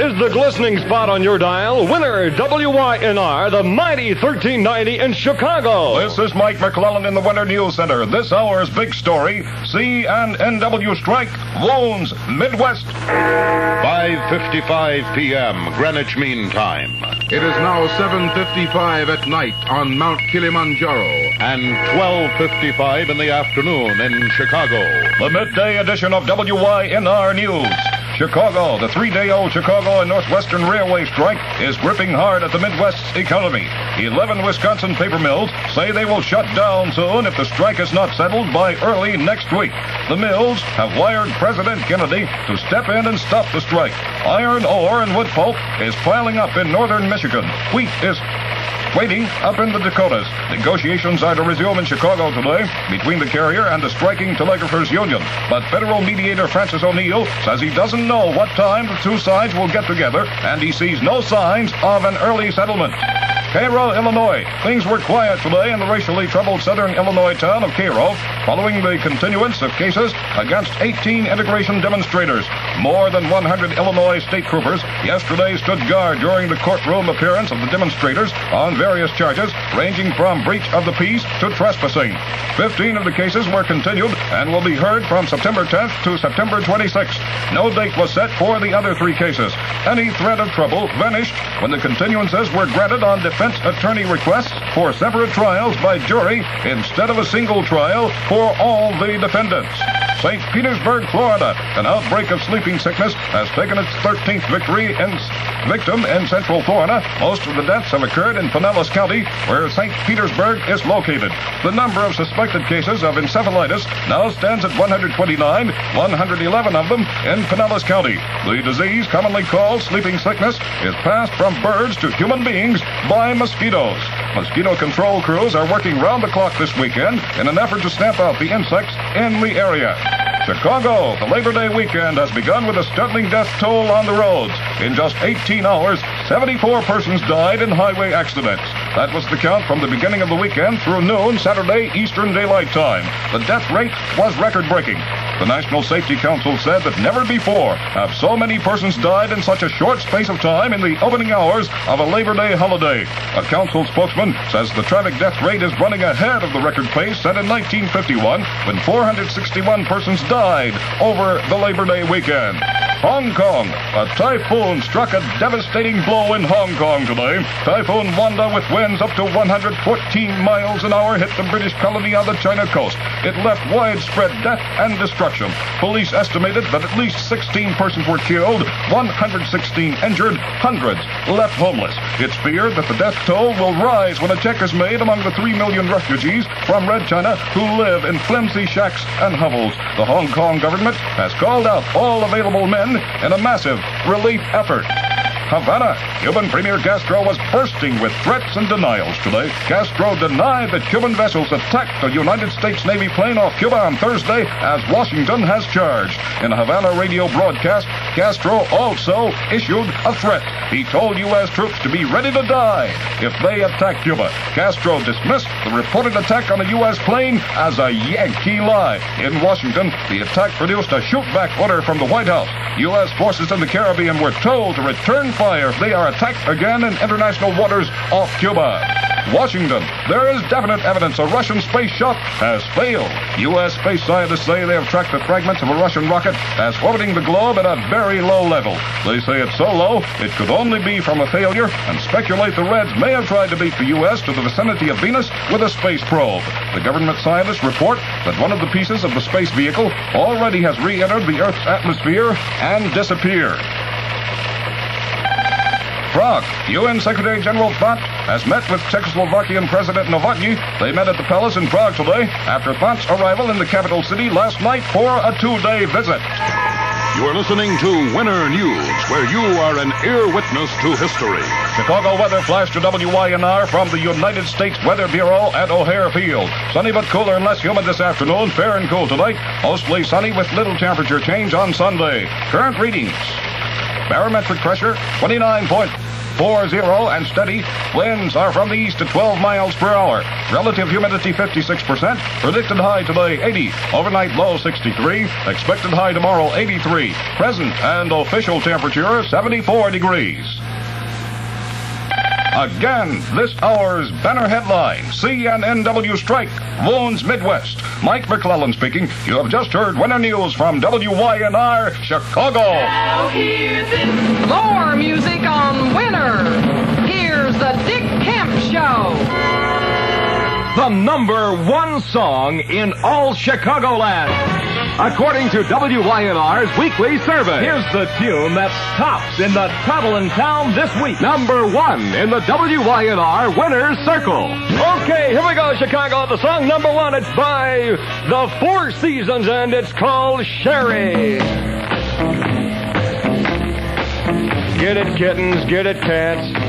is the glistening spot on your dial, winner WYNR, the mighty 1390 in Chicago. This is Mike McClellan in the Winner News Center. This hour's big story, C and NW strike wounds Midwest. 5.55 p.m. Greenwich Mean Time. It is now 7.55 at night on Mount Kilimanjaro. And 12.55 in the afternoon in Chicago. The midday edition of WYNR News. Chicago, the three-day-old Chicago and Northwestern Railway strike is gripping hard at the Midwest's economy. Eleven Wisconsin paper mills say they will shut down soon if the strike is not settled by early next week. The mills have wired President Kennedy to step in and stop the strike. Iron ore and wood pulp is piling up in northern Michigan. Wheat is waiting up in the Dakotas. Negotiations are to resume in Chicago today between the carrier and the striking telegraphers union. But federal mediator Francis O'Neill says he doesn't know what time the two sides will get together, and he sees no signs of an early settlement. Cairo, Illinois. Things were quiet today in the racially troubled southern Illinois town of Cairo following the continuance of cases against 18 integration demonstrators. More than 100 Illinois state troopers yesterday stood guard during the courtroom appearance of the demonstrators on various charges ranging from breach of the peace to trespassing. 15 of the cases were continued and will be heard from September 10th to September 26th. No date was set for the other three cases. Any threat of trouble vanished when the continuances were granted on defense attorney requests for separate trials by jury instead of a single trial for all the defendants. St. Petersburg, Florida. An outbreak of sleeping sickness has taken its 13th victory in victim in central Florida. Most of the deaths have occurred in Pinellas County, where St. Petersburg is located. The number of suspected cases of encephalitis now stands at 129, 111 of them in Pinellas County. The disease, commonly called sleeping sickness, is passed from birds to human beings by mosquitoes. Mosquito control crews are working round the clock this weekend in an effort to stamp out the insects in the area. Chicago, the Labor Day weekend has begun with a startling death toll on the roads. In just 18 hours, 74 persons died in highway accidents. That was the count from the beginning of the weekend through noon Saturday Eastern Daylight Time. The death rate was record breaking. The National Safety Council said that never before have so many persons died in such a short space of time in the opening hours of a Labor Day holiday. A council spokesman says the traffic death rate is running ahead of the record pace set in 1951 when 461 persons died over the Labor Day weekend. Hong Kong. A typhoon struck a devastating blow in Hong Kong today. Typhoon Wanda, with winds up to 114 miles an hour, hit the British colony on the China coast. It left widespread death and destruction. Police estimated that at least 16 persons were killed, 116 injured, hundreds left homeless. It's feared that the death toll will rise when a check is made among the 3 million refugees from Red China who live in flimsy shacks and hovels. The Hong Kong government has called out all available men in a massive relief effort. Havana. Cuban Premier Castro was bursting with threats and denials today. Castro denied that Cuban vessels attacked a United States Navy plane off Cuba on Thursday, as Washington has charged. In a Havana radio broadcast, Castro also issued a threat. He told U.S. troops to be ready to die if they attack Cuba. Castro dismissed the reported attack on a U.S. plane as a Yankee lie. In Washington, the attack produced a shoot back order from the White House. U.S. forces in the Caribbean were told to return fire if they are attacked again in international waters off Cuba. Washington, there is definite evidence a Russian space shot has failed. U.S. space scientists say they have tracked the fragments of a Russian rocket as orbiting the globe at a very low level. They say it's so low it could only be from a failure and speculate the Reds may have tried to beat the U.S. to the vicinity of Venus with a space probe. The government scientists report that one of the pieces of the space vehicle already has re-entered the Earth's atmosphere and disappeared. Prague. UN Secretary General Thant has met with Czechoslovakian President Novotny. They met at the palace in Prague today after Thant's arrival in the capital city last night for a two-day visit. You are listening to Winner News, where you are an ear witness to history. Chicago weather flash to WYNR from the United States Weather Bureau at O'Hare Field. Sunny but cooler and less humid this afternoon. Fair and cool tonight. Mostly sunny with little temperature change on Sunday. Current readings. Barometric pressure 29.40 and steady. Winds are from the east at 12 miles per hour. Relative humidity 56%. Predicted high today 80. Overnight low 63. Expected high tomorrow 83. Present and official temperature 74 degrees. Again, this hour's banner headline CNNW strike wounds Midwest. Mike McClellan speaking. You have just heard Winner news from WYNR Chicago. Now Here's more music on Winner. Here's the Dick Kemp Show. The number one song in all Chicagoland. According to WYNR's weekly survey. Here's the tune that tops in the traveling town this week. Number one in the WYNR Winner's Circle. Okay, here we go, Chicago. The song number one, it's by The Four Seasons, and it's called Sherry. Get it, kittens, get it, cats.